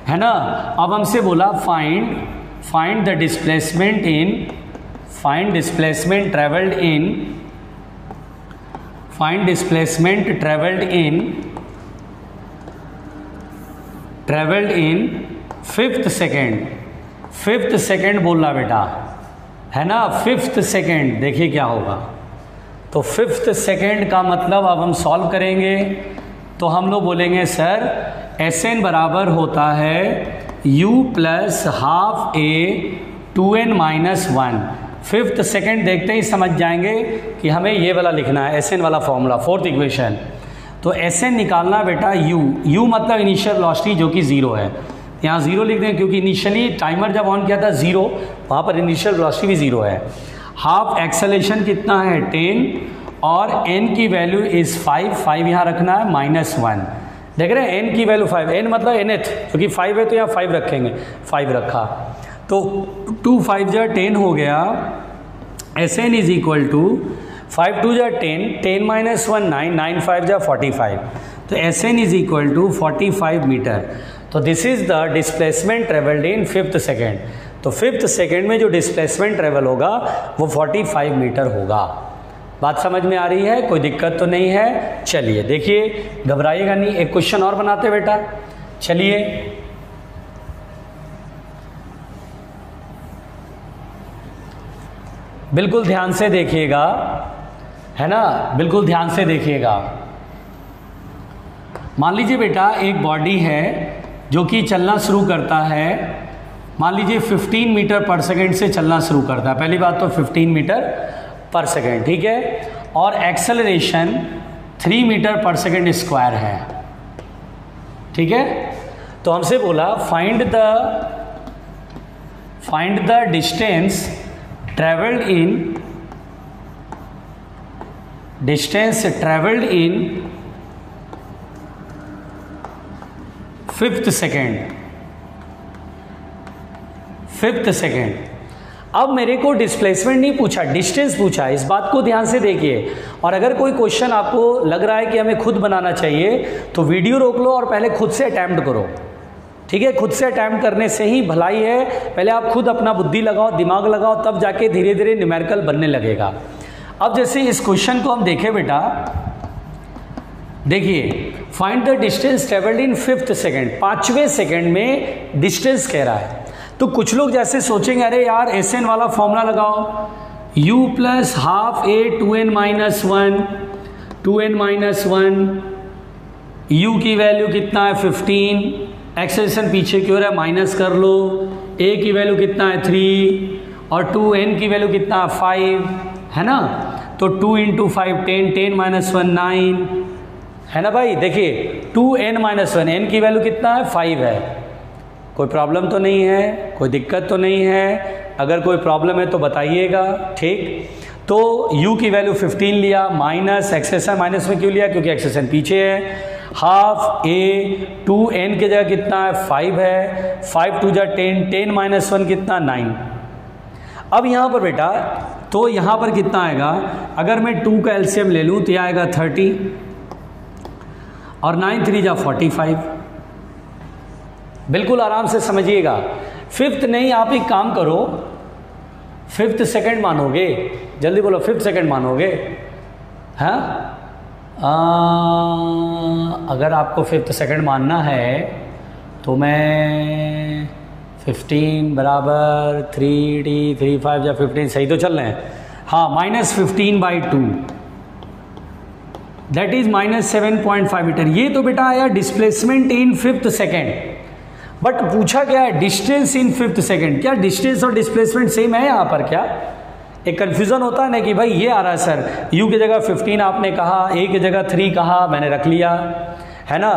है ना? अब हमसे बोला find find the displacement in find displacement travelled in find displacement travelled in travelled in fifth second fifth second बोल रहा बेटा। है ना? फिफ्थ सेकेंड देखिए क्या होगा। तो फिफ्थ सेकेंड का मतलब अब हम सॉल्व करेंगे। तो हम लोग बोलेंगे, सर एस एन बराबर होता है u plus half a two n minus one fifth second देखते ही समझ जाएँगे कि हमें ये वाला लिखना है एस एन वाला फॉर्मूला फोर्थ इक्वेशन तो एस एन निकालना बेटा u. U मतलब इनिशियल वेलोसिटी जो कि ज़ीरो है। यहाँ ज़ीरो लिख दें, क्योंकि इनिशियली टाइमर जब ऑन किया था ज़ीरो वहाँ पर इनिशियल वेलोसिटी भी ज़ीरो है। हाफ़ एक्सेलेशन कितना है? टेन और एन की वैल्यू इज़ फाइव फाइव यहाँ रखना है माइनस वन देख रहे हैं एन की वैल्यू फाइव एन मतलब एन एथ क्योंकि फाइव है तो यहाँ फाइव रखेंगे फाइव रखा। तो टू फाइव जो टेन हो गया s n is equal to five two जा ten ten minus one nine nine five जा फोर्टी फाइव तो s n is equal to forty five metre तो this is the displacement travelled in fifth second तो fifth second में जो displacement travel होगा, वो 45 metre होगा। बात समझ में आ रही है? कोई दिक्कत तो नहीं है? चलिए, देखिए, घबराइएगा नहीं। एक क्वेश्चन और बनाते बेटा। चलिए। बिल्कुल ध्यान से देखिएगा। है ना? बिल्कुल ध्यान से देखिएगा। मान लीजिए बेटा, एक बॉडी है जो कि चलना शुरू करता है, मान लीजिए 15 मीटर पर सेकंड से चलना शुरू करता है। पहली बात तो 15 मीटर पर सेकंड ठीक है? और acceleration 3 metre per second square है। ठीक है? तो हमसे बोला find the find the distance travelled in distance travelled in fifth second fifth second अब मेरे को डिस्प्लेसमेंट नहीं पूछा डिस्टेंस पूछा, इस बात को ध्यान से देखिए। और अगर कोई क्वेश्चन आपको लग रहा है कि हमें खुद बनाना चाहिए तो वीडियो रोक लो और पहले खुद से अटैम्प्ट करो। ठीक है? खुद से अटैम्प्ट करने से ही भलाई है। पहले आप खुद अपना बुद्धि लगाओ, दिमाग लगाओ, तब जाके धीरे धीरे न्यूमेरिकल बनने लगेगा। अब जैसे इस क्वेश्चन को हम देखें बेटा देखिए find the distance travelled in fifth second पाँचवें सेकेंड में डिस्टेंस कह रहा है। तो कुछ लोग जैसे सोचेंगे, अरे यार एस एन वाला फॉर्मूला लगाओ। U plus half a two n minus one two n minus one u की वैल्यू कितना है? फिफ्टीन एक्सेशन पीछे की ओर है माइनस कर लो। ए की वैल्यू कितना है? थ्री और टू एन की वैल्यू कितना है? फाइव है ना? तो two into five ten ten minus one nine है ना भाई? देखिए two n minus one n की वैल्यू कितना है? फाइव है। कोई प्रॉब्लम तो नहीं है, कोई दिक्कत तो नहीं है। अगर कोई प्रॉब्लम है तो बताइएगा, ठीक? तो u की वैल्यू 15 लिया माइनस एक्सेसन माइनस में क्यों लिया? क्योंकि एक्सेसन पीछे है। हाफ़ ए टू एन की जगह कितना है? फाइव है। फाइव टू जा टेन टेन माइनस वन कितना? नाइन अब यहाँ पर बेटा तो यहाँ पर कितना आएगा? अगर मैं टू का एल्सियम ले लूँ तो यह आएगा थर्टी और नाइन थ्री जा फोर्टी फाइव। बिल्कुल आराम से समझिएगा। फिफ्थ नहीं, आप एक काम करो। फिफ्थ सेकंड मानोगे। जल्दी बोलो, फिफ्थ सेकंड मानोगे। हाँ? अगर आपको फिफ्थ सेकंड मानना है तो मैं फिफ्टीन बराबर थ्री डी, थ्री फाइव या फिफ्टीन, सही तो चल रहे हैं। हाँ minus fifteen by two. That is minus seven point five metre ये तो बेटा आया displacement in fifth second but पूछा क्या है डिस्टेंस इन फिफ्थ सेकेंड क्या डिस्टेंस और डिस्प्लेसमेंट सेम है यहाँ पर क्या? एक कन्फ्यूज़न होता है ना कि भाई ये आ रहा है सर यू की जगह 15 आपने कहा ए की जगह थ्री कहा, मैंने रख लिया. है ना?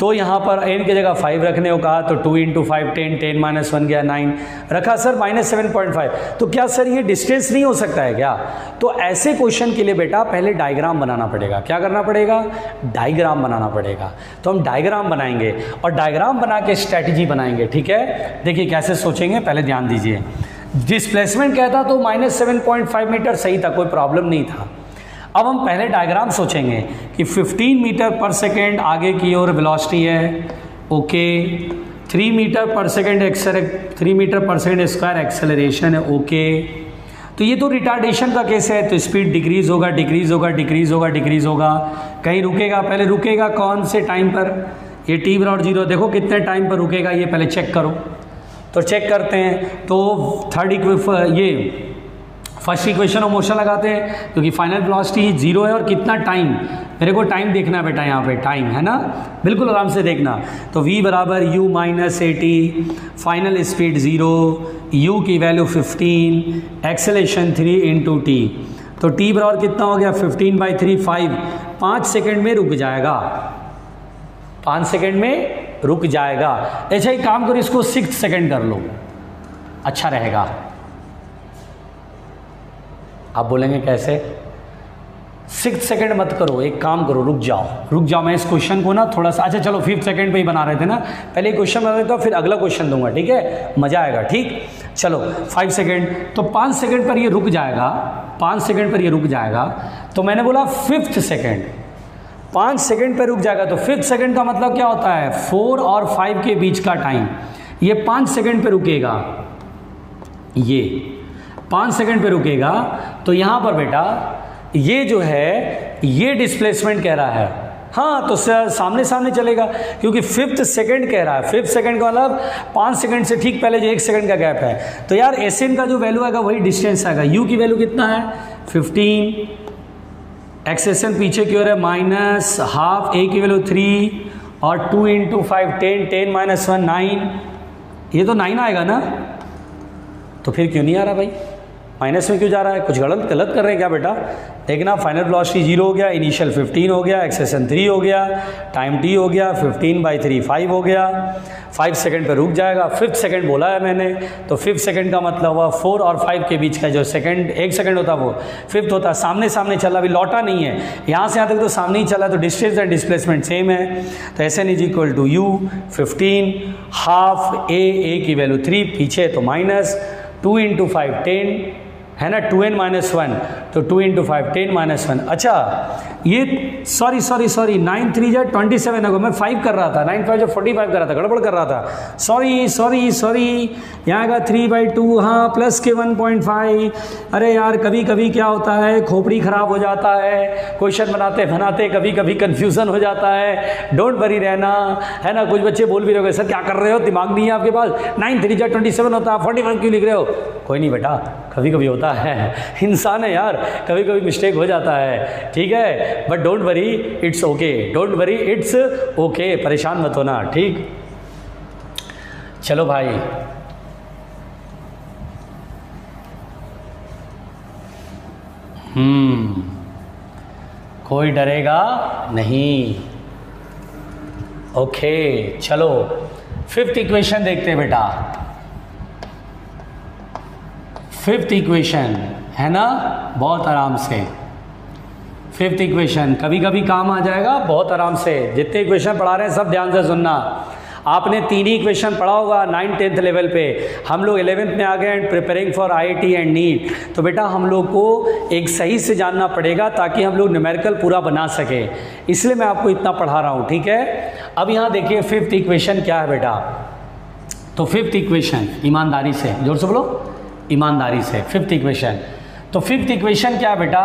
तो यहाँ पर एन की जगह फाइव रखने को कहा तो two into five ten ten minus one गया नाइन रखा sir minus seven point five तो क्या सर ये डिस्टेंस नहीं हो सकता है क्या? तो ऐसे क्वेश्चन के लिए बेटा पहले डायग्राम बनाना पड़ेगा। क्या करना पड़ेगा? डायग्राम बनाना पड़ेगा। तो हम डायग्राम बनाएँगे और डायग्राम बना के स्ट्रैटेजी बनाएँगे, ठीक है? देखिए कैसे सोचेंगे, पहले ध्यान दीजिए। डिस्प्लेसमेंट कहता तो minus seven point five metre सही था, कोई प्रॉब्लम नहीं था। अब हम पहले डायग्राम सोचेंगे कि 15 मीटर पर सेकेंड आगे की ओर वेलोसिटी है ओके 3 मीटर पर second एक्सर three metre per second square acceleration है ओके तो ये तो रिटार्डेशन का केस है तो स्पीड डिक्रीज होगा डिक्रीज होगा डिक्रीज होगा डिक्रीज होगा. कहीं रुकेगा, पहले रुकेगा कौन से टाइम पर? ये टी बराबर ज़ीरो देखो कितने टाइम पर रुकेगा, ये पहले चेक करो. तो चेक करते हैं तो थर्ड इक्विफ ये फ़र्स्ट इक्वेशन ऑफ़ मोशन लगाते हैं, क्योंकि फाइनल वेलोसिटी ज़ीरो है और कितना टाइम? मेरे को टाइम देखना बेटा यहाँ पे, टाइम, है ना? बिल्कुल आराम से देखना। तो v बराबर u minus a t final speed zero u की वैल्यू 15 एक्सेलेशन 3 इंटू टी तो t बराबर कितना हो गया? 15 बाई थ्री फाइव पाँच सेकेंड में रुक जाएगा। पाँच सेकेंड में रुक जाएगा। ऐसा ही काम करो, इसको सिक्स सेकेंड कर लो। अच्छा रहेगा। आप बोलेंगे कैसे? सिक्स सेकेंड मत करो, एक काम करो, रुक जाओ। रुक जाओ, मैं इस क्वेश्चन को ना थोड़ा सा अच्छा चलो फिफ्थ सेकंड पे ही बना रहे थे ना। पहले क्वेश्चन बना देता हूँ फिर अगला क्वेश्चन दूँगा, ठीक है? मज़ा आएगा, ठीक? चलो फाइव सेकेंड तो पाँच सेकेंड पर ये रुक जाएगा, पाँच सेकेंड पर ये रुक जाएगा। तो मैंने बोला फिफ्थ सेकेंड पाँच सेकेंड पर रुक जाएगा तो फिफ्थ सेकेंड का मतलब क्या होता है? फोर और फाइव के बीच का टाइम ये पाँच सेकेंड पर रुकेगा। ये। पाँच सेकंड पे रुकेगा। तो यहाँ पर बेटा, ये जो है, ये डिस्प्लेसमेंट कह रहा है। हाँ तो सामने सामने चलेगा, क्योंकि फिफ्थ सेकंड कह रहा है। फिफ्थ सेकंड का मतलब पाँच सेकंड से ठीक पहले जो एक सेकंड का गैप है। तो यार एसएन का जो वैल्यू आएगा, वही डिस्टेंस आएगा। यू की वैल्यू कितना है? फिफ्टीन एक्सेसन पीछे की ओर है माइनस हाफ़ ए की वैल्यू थ्री और two into five ten ten minus one nine ये तो नाइन आएगा ना? तो फिर क्यों नहीं आ रहा भाई? माइनस में क्यों जा रहा है? कुछ गलत गलत कर रहे हैं क्या बेटा? देखना फाइनल वेलोसिटी ज़ीरो हो गया इनिशियल 15 हो गया एक्सेसन थ्री हो गया टाइम टी हो गया 15 बाई थ्री फाइव हो गया। फाइव सेकंड पर रुक जाएगा। फिफ्थ सेकंड बोला है मैंने। तो फिफ्थ सेकंड का मतलब हुआ फोर और फाइव के बीच का जो सेकंड एक सेकंड होता वो फिफ्थ होता। सामने सामने चला अभी लौटा नहीं है। यहाँ से यहाँ तक तो सामने ही चला तो डिस्टेंस एंड डिस्प्लेसमेंट सेम है। तो s n is equal to u fifteen half a a की वैल्यू थ्री पीछे तो minus two into five ten है ना? Two n minus one. तो two into five ten minus one अच्छा ये sorry sorry sorry nine three जो twenty seven है, मैं फाइव कर रहा था नाइन फाइव जो फोर्टी फाइव कर रहा था, गड़बड़ कर रहा था। सॉरी सॉरी सॉरी यहाँ का थ्री बाई टू हाँ प्लस के वन पॉइंट फाइव अरे यार कभी कभी क्या होता है, खोपड़ी खराब हो जाता है क्वेश्चन बनाते बनाते कभी कभी कन्फ्यूज़न हो जाता है। डोंट वरी रहना, है ना, कुछ बच्चे बोल भी रहे हो सर, क्या कर रहे हो? दिमाग नहीं है आपके पास? नाइन थ्री जो ट्वेंटी सेवन होता है फोर्टी फाइव क्यों लिख रहे हो? कोई नहीं बेटा कभी कभी होता है। इंसान है यार कभी कभी मिस्टेक हो जाता है। ठीक है? But don't worry it's okay don't worry it's okay परेशान मत होना, ठीक? चलो भाई। हम्म। कोई डरेगा? नहीं। ओके चलो। फिफ्थ इक्वेशन देखते हैं बेटा। फिफ्थ इक्वेशन है ना? बहुत आराम से। फिफ्थ इक्वेशन कभी कभी काम आ जाएगा, बहुत आराम से। जितने इक्वेशन पढ़ा रहे हैं, सब ध्यान से सुनना। आपने तीन ही इक्वेशन पढ़ा होगा नाइन टेंथ लेवल पे। हम लोग इलेवेंथ में आ गए and preparing for IIT and NEET तो बेटा, हम लोग को एक सही से जानना पड़ेगा, ताकि हम लोग न्यूमेरिकल पूरा बना सके। इसलिए मैं आपको इतना पढ़ा रहा हूँ, ठीक है? अब यहाँ देखिए फिफ्थ इक्वेशन क्या है बेटा? तो फिफ्थ इक्वेशन ईमानदारी से, ज़ोर से बोलो। ईमानदारी से फिफ्थ इक्वेशन तो फिफ्थ इक्वेशन क्या बेटा?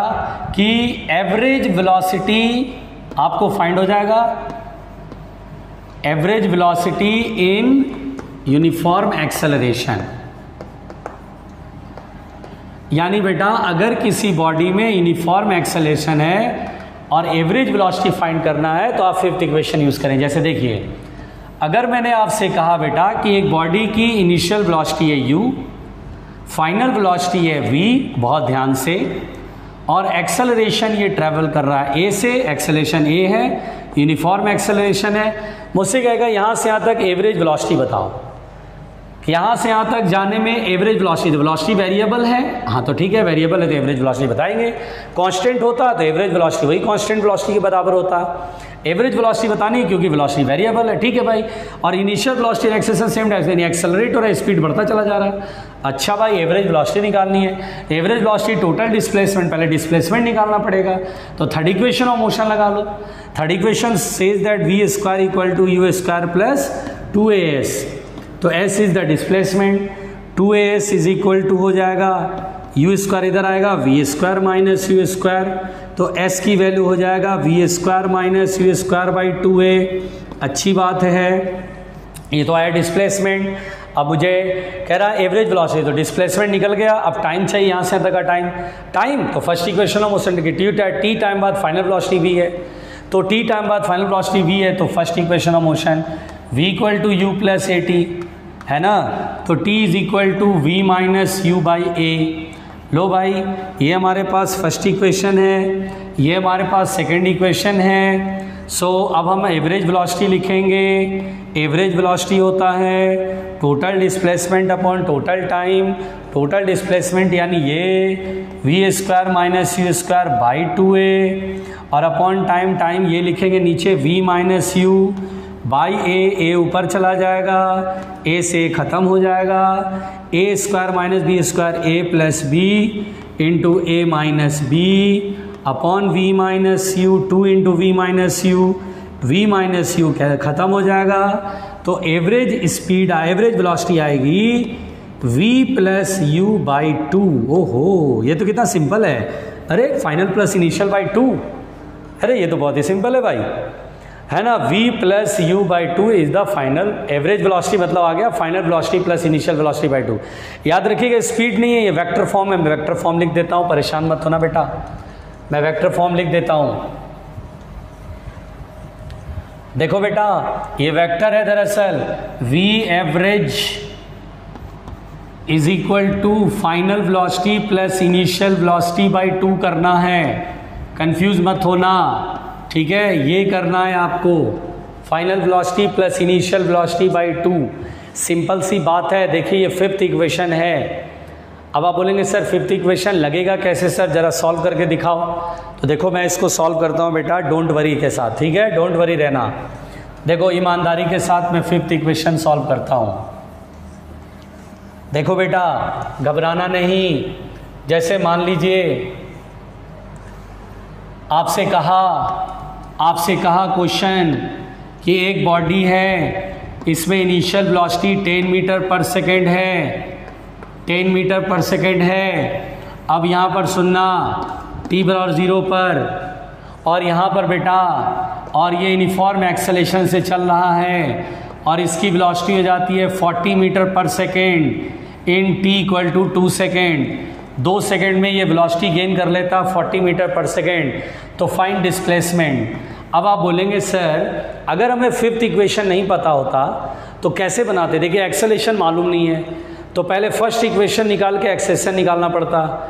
कि एवरेज वेलोसिटी आपको फाइंड हो जाएगा। Average velocity in uniform acceleration यानी बेटा, अगर किसी बॉडी में यूनिफॉर्म एक्सेलरेशन है और एवरेज वेलोसिटी फाइंड करना है तो आप फिफ्थ इक्वेशन यूज़ करें। जैसे देखिए, अगर मैंने आपसे कहा बेटा कि एक बॉडी की इनिशियल वेलोसिटी है यू फाइनल वेलोसिटी है v, बहुत ध्यान से। और एक्सेलरेशन ये ट्रेवल कर रहा है ए से एक्सेलरेशन ए है यूनिफॉर्म एक्सेलरेशन है। मुझसे कहेगा, यहाँ से यहाँ तक एवरेज वेलोसिटी बताओ। यहाँ से यहाँ तक जाने में एवरेज वेलोसिटी वेलोसिटी वेरिएबल है। हाँ तो ठीक है वेरिएबल है तो एवरेज वेलोसिटी बताएँगे। कांस्टेंट होता तो एवरेज वेलोसिटी वही कांस्टेंट वेलोसिटी के बराबर होता। एवरेज वेलोसिटी बतानी है, क्योंकि वेलोसिटी वेरिएबल है, ठीक है भाई? और इनिशियल वेलोसिटी एक्सेसन सेम यानी एक्सेलरेट और स्पीड बढ़ता चला जा रहा है। अच्छा भाई एवरेज वेलोसिटी निकालनी है। एवरेज वेलोसिटी टोटल डिस्प्लेसमेंट पहले डिस्प्लेसमेंट निकालना पड़ेगा। तो थर्ड इक्वेशन ऑफ़ मोशन लगा लो। Third equation says that v square equal to u square plus two a s तो s is the displacement two a s is equal to हो जाएगा। U square इधर आएगा। V square minus u square तो s की value हो जाएगा v square minus u square by two a अच्छी बात है। ये तो आया डिस्प्लेसमेंट अब मुझे कह रहा है एवरेज वेलोसिटी तो डिस्प्लेसमेंट निकल गया। अब टाइम चाहिए यहाँ से तक का टाइम टाइम तो फ़र्स्ट इक्वेशन ऑफ़ मोशन की टी टी टाइम बाद फाइनल वेलोसिटी भी है। तो टी टाइम बाद फाइनल वेलोसिटी वी है तो first equation of motion v equal to u plus a t है ना? तो t is equal to v minus u by a लो भाई ये हमारे पास फ़र्स्ट इक्वेशन है ये हमारे पास सेकंड इक्वेशन है। सो so, अब हम एवरेज वेलोसिटी लिखेंगे। एवरेज वेलोसिटी होता है total displacement upon total time total displacement यानी ये v square minus u square by two a और अपॉन टाइम टाइम ये लिखेंगे नीचे v minus u by a a ऊपर चला जाएगा, ए से ख़त्म हो जाएगा, a square minus b square a plus b into a minus b upon v minus u two into v minus u v minus u ख़त्म हो जाएगा। तो एवरेज स्पीड, एवरेज वेलोसिटी आएगी v plus u by two. ओहो, ये तो कितना simple है। अरे, final plus initial by two. अरे, ये तो बहुत ही सिंपल है भाई। है ना? V plus u by two is the final average velocity मतलब आ गया final velocity plus initial velocity by two याद रखिएगा स्पीड नहीं है, ये वेक्टर फॉर्म है। मैं वेक्टर फॉर्म लिख देता हूँ, परेशान मत होना बेटा। मैं वेक्टर फॉर्म लिख देता हूँ। देखो बेटा, ये वेक्टर है दरअसल। V average is equal to final velocity plus initial velocity by two करना है। कंफ्यूज मत होना। ठीक है, ये करना है आपको। Final velocity plus initial velocity by two simple सी बात है, देखिए ये फिफ्थ इक्वेशन है। अब आप बोलेंगे, सर फिफ्थ इक्वेशन लगेगा कैसे, सर? ज़रा सॉल्व करके दिखाओ। तो देखो, मैं इसको सॉल्व करता हूँ बेटा डोंट वरी के साथ, ठीक है? डोंट वरी रहना। देखो, ईमानदारी के साथ मैं फिफ्थ इक्वेशन सॉल्व करता हूँ। देखो बेटा, घबराना नहीं। जैसे मान लीजिए, आपसे कहा आपसे कहा क्वेश्चन कि एक बॉडी है, इसमें initial velocity 10 metre per second है 10 मीटर पर सेकेंड है। अब यहाँ पर सुनना, टी बराबर ज़ीरो पर, और यहाँ पर बेटा, और ये यूनिफॉर्म एक्सेलेशन से चल रहा है, और इसकी वेलोसिटी हो जाती है 40 metre per second, in t equal to two second दो सेकेंड में ये वेलोसिटी गेन कर लेता 40 मीटर पर सेकेंड तो फाइन डिस्प्लेसमेंट। अब आप बोलेंगे सर अगर हमें फिफ्थ इक्वेशन नहीं पता होता तो कैसे बनाते? देखिए एक्सेलेशन मालूम नहीं है। तो पहले फ़र्स्ट इक्वेशन निकाल के एक्सेसन निकालना पड़ता।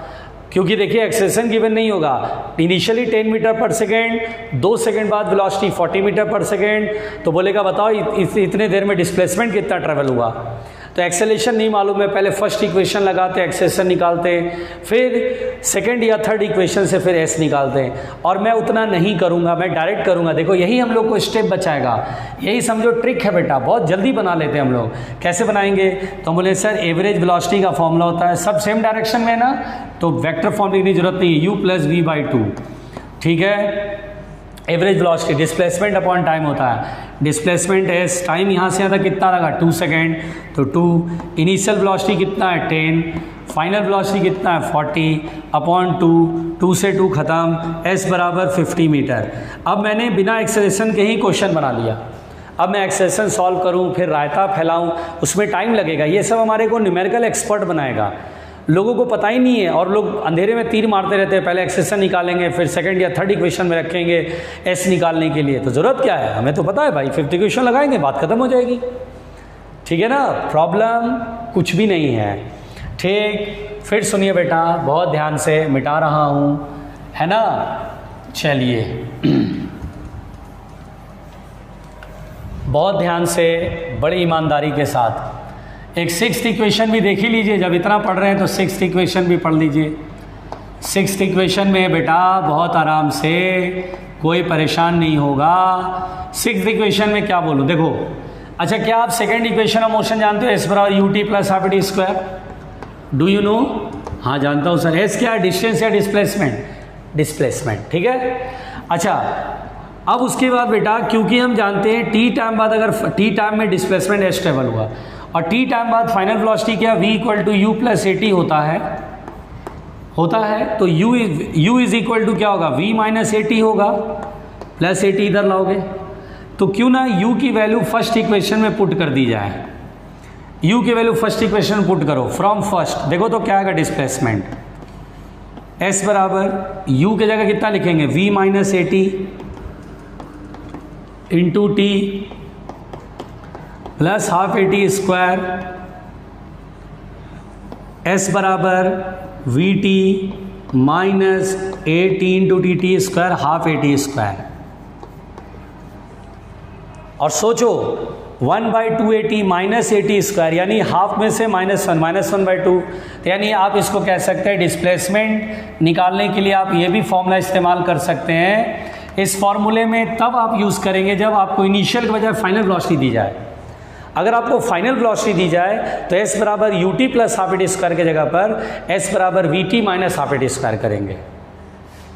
क्योंकि देखिए एक्सेसन गिवन नहीं होगा। इनिशियली 10 मीटर पर सेकेंड दो सेकेंड बाद वेलोसिटी 40 मीटर पर सेकेंड। तो बोलेगा बताओ इत, इतने देर में डिस्प्लेसमेंट कितना ट्रेवल हुआ? तो एक्सेलेशन नहीं मालूम है। पहले फ़र्स्ट इक्वेशन लगाते हैं एक्सेलेशन निकालते हैं फिर सेकंड या थर्ड इक्वेशन से फिर एस निकालते। हैं और मैं उतना नहीं करूँगा, मैं डायरेक्ट करूँगा। देखो, यही हम लोग को स्टेप बचाएगा। यही समझो ट्रिक है बेटा, बहुत जल्दी बना लेते हैं हम लोग। कैसे बनाएँगे? तो बोले, सर एवरेज वेलोसिटी का फॉर्मूला होता है। सब सेम डायरेक्शन में है ना? तो वैक्टर फॉर्म लिखने की ज़रूरत नहीं है। U plus v by two ठीक है? Average velocity displacement upon time होता है। डिस्प्लेसमेंट एस टाइम यहाँ से यहाँ तक कितना लगा? टू सेकेंड तो टू इनिशियल वेलोसिटी कितना है? टेन फाइनल वेलोसिटी कितना है? फोर्टी अपॉन टू टू से टू ख़त्म. एस बराबर फिफ्टी मीटर अब मैंने बिना एक्सेलेशन के ही क्वेश्चन बना लिया। अब मैं एक्सेलेशन सॉल्व करूँ, फिर रायता फैलाऊँ, उसमें टाइम लगेगा। ये सब हमारे को न्यूमेरिकल एक्सपर्ट बनाएगा। लोगों को पता ही नहीं है और लोग अंधेरे में तीर मारते रहते हैं, पहले एक्सेसन निकालेंगे, फिर सेकंड या थर्ड इक्वेशन में रखेंगे एस निकालने के लिए। तो ज़रूरत क्या है? हमें तो पता है भाई फिफ्थ इक्वेशन लगाएँगे, बात खत्म हो जाएगी। ठीक है ना? प्रॉब्लम कुछ भी नहीं है। ठीक, फिर सुनिए बेटा, बहुत ध्यान से मिटा रहा हूँ, है ना? चलिए। बहुत ध्यान से, बड़ी ईमानदारी के साथ। एक सिक्स इक्वेशन भी देख ही लीजिए, जब इतना पढ़ रहे हैं तो सिक्स इक्वेशन भी पढ़ लीजिए। सिक्स इक्वेशन में बेटा बहुत आराम से कोई परेशान नहीं होगा। सिक्स इक्वेशन में क्या बोलूँ? देखो अच्छा क्या आप सेकेंड इक्वेशन ऑफ़ मोशन जानते हो? एस बराबर u t plus half t square do you know हाँ जानता हूँ सर एस क्या डिस्टेंस या डिस्प्लेसमेंट डिस्प्लेसमेंट ठीक है? अच्छा अब उसके बाद बेटा, क्योंकि हम जानते हैं टी टाइम बाद अगर टी टाइम में डिस्प्लेसमेंट एस ट्रेवल हुआ और टी टाइम बाद फाइनल वेलोसिटी क्या v equal to u plus a t होता है। होता है तो is u is equal to क्या होगा? V माइनस ए टी होगा प्लस ए टी इधर लाओगे। तो क्यों ना u की वैल्यू फ़र्स्ट इक्वेशन में पुट कर दी जाए। U की वैल्यू फ़र्स्ट इक्वेशन में पुट करो फ्रॉम फ़र्स्ट देखो तो क्या आएगा डिस्प्लेसमेंट s बराबर u की जगह कितना लिखेंगे? V minus a t into t plus half a t square s बराबर v t minus a t into t t square half a t square. और सोचो, one by two a t minus a t square, यानी half में से minus one minus one by two यानी आप इसको कह सकते हैं डिस्प्लेसमेंट निकालने के लिए आप ये भी फॉर्मूला इस्तेमाल कर सकते हैं। इस फॉर्मूले में तब आप यूज़ करेंगे जब आपको इनिशियल के बजाय फाइनल वेलोसिटी दी जाए। अगर आपको फाइनल वेलोसिटी दी जाए तो एस बराबर u t plus half a t square की जगह पर एस बराबर v t minus half a t square करेंगे।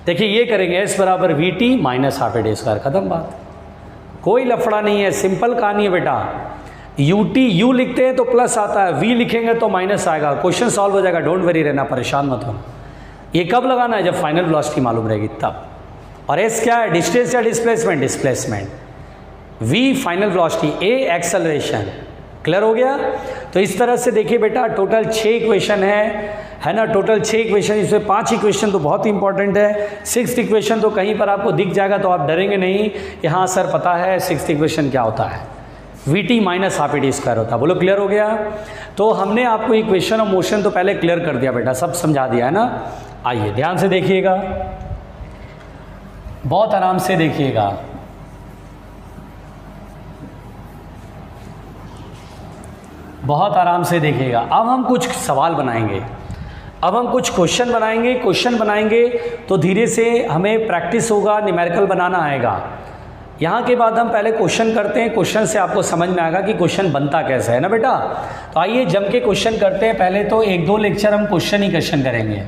देखिए, ये करेंगे एस बराबर v t minus half a t square खत्म बात। कोई लफड़ा नहीं है सिंपल कहानी है बेटा। यू टी यू लिखते हैं तो प्लस आता है वी लिखेंगे तो माइनस आएगा। क्वेश्चन सॉल्व हो जाएगा डोंट वरी रहना परेशान मत हो। ये कब लगाना है, जब फाइनल वेलोसिटी मालूम रहेगी, तब। और एस क्या है? डिस्टेंस या displacement displacement v final velocity a acceleration clear हो गया? तो इस तरह से देखिए बेटा टोटल छः इक्वेशन है है ना? टोटल छः इक्वेशन इसमें पाँच इक्वेशन तो बहुत इंपॉर्टेंट है। सिक्स इक्वेशन तो कहीं पर आपको दिख जाएगा तो आप डरेंगे नहीं। कि हाँ सर पता है सिक्स इक्वेशन क्या होता है। V t minus half t square होता है। बोलो क्लियर हो गया? तो हमने आपको इक्वेशन ऑफ़ मोशन तो पहले क्लियर कर दिया बेटा, सब समझा दिया, है ना? आइए, ध्यान से देखिएगा। बहुत आराम से देखिएगा। बहुत आराम से देखिएगा। अब हम कुछ सवाल बनाएँगे। अब हम कुछ क्वेश्चन बनाएँगे क्वेश्चन बनाएँगे तो धीरे से हमें प्रैक्टिस होगा न्यूमेरिकल बनाना आएगा। यहाँ के बाद हम पहले क्वेश्चन करते हैं। क्वेश्चन से आपको समझ में आएगा कि क्वेश्चन बनता कैसे है ना बेटा? तो आइए जम के क्वेश्चन करते हैं। पहले तो एक दो लेक्चर हम क्वेश्चन ही क्वेश्चन करेंगे।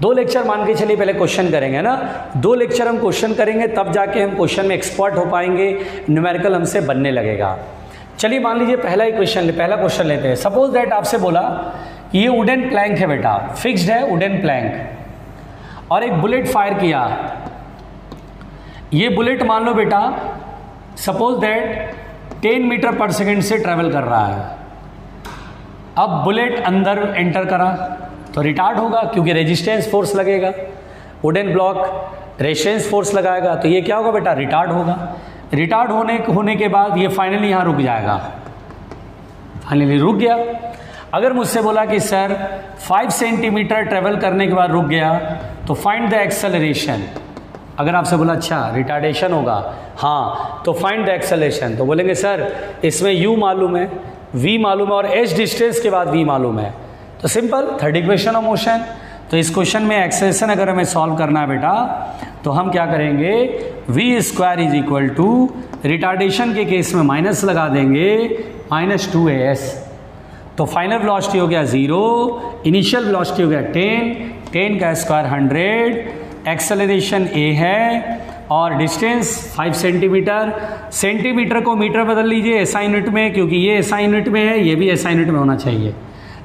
दो लेक्चर मान के चलिए पहले क्वेश्चन करेंगे ना? दो लेक्चर हम क्वेश्चन करेंगे, तब जाके हम क्वेश्चन में एक्सपर्ट हो पाएँगे। न्यूमेरिकल हमसे बनने लगेगा। चलिए मान लीजिए पहला ही क्वेश्चन पहला क्वेश्चन लेते हैं। सपोज़ दैट आपसे बोला कि ये वुडन प्लैंक है बेटा फिक्स्ड है वुडन प्लैंक और एक बुलेट फायर किया। ये बुलेट मान लो बेटा suppose that 10 metre per second से ट्रेवल कर रहा है। अब बुलेट अंदर एंटर करा तो रिटार्ड होगा, क्योंकि रेजिस्टेंस फोर्स लगेगा। वुडन ब्लॉक रेजिस्टेंस फोर्स लगाएगा तो ये क्या होगा बेटा रिटार्ड होगा। रिटार्ड होने होने के बाद ये फाइनली यहाँ रुक जाएगा। फाइनली रुक गया। अगर मुझसे बोला कि, सर फाइव सेंटीमीटर ट्रेवल करने के बाद रुक गया तो फाइंड द एक्सेलरेशन अगर आपसे बोला अच्छा रिटार्डेशन होगा। हाँ तो फाइंड द एक्सेलरेशन तो बोलेंगे, सर, इसमें यू मालूम है वी मालूम है और एच डिस्टेंस के बाद वी मालूम है। तो simple third equation of motion तो इस क्वेश्चन में एक्सेलेशन अगर हमें सॉल्व करना है बेटा तो हम क्या करेंगे? V square is equal to retardation के केस में माइनस लगा देंगे माइनस टू ए एस तो फाइनल वेलोसिटी हो गया ज़ीरो इनिशियल वेलोसिटी हो गया टेन टेन का स्क्वायर हंड्रेड एक्सेलरेशन ए है, और डिस्टेंस फाइव सेंटीमीटर सेंटीमीटर को मीटर बदल लीजिए ऐसा यूनिट में, क्योंकि ये ऐसा यूनिट में है, ये भी ऐसा यूनिट में होना चाहिए.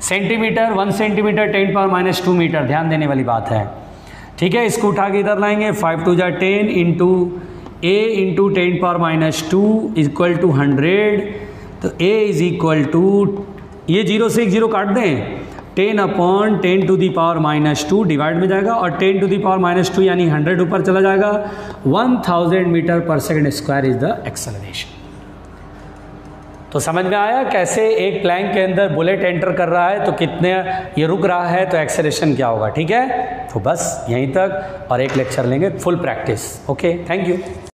Centimetre one centimetre ten power minus two metre ध्यान देने वाली बात है. ठीक है, इसको उठा के इधर लाएँगे फाइव टू जा ten into a into ten power minus two equal to hundred तो ए इज़ इक्वल टू ये ज़ीरो से एक ज़ीरो काट दें। Ten upon ten to the power minus two divide में जाएगा और ten to the power minus two यानी हंड्रेड ऊपर चला जाएगा। One thousand metre per second square is the acceleration तो समझ में आया कैसे एक प्लैंक के अंदर बुलेट एंटर कर रहा है तो कितने ये रुक रहा है तो एक्सेलेशन क्या होगा, ठीक है? तो बस यहीं तक और एक लेक्चर लेंगे full practice okay thank you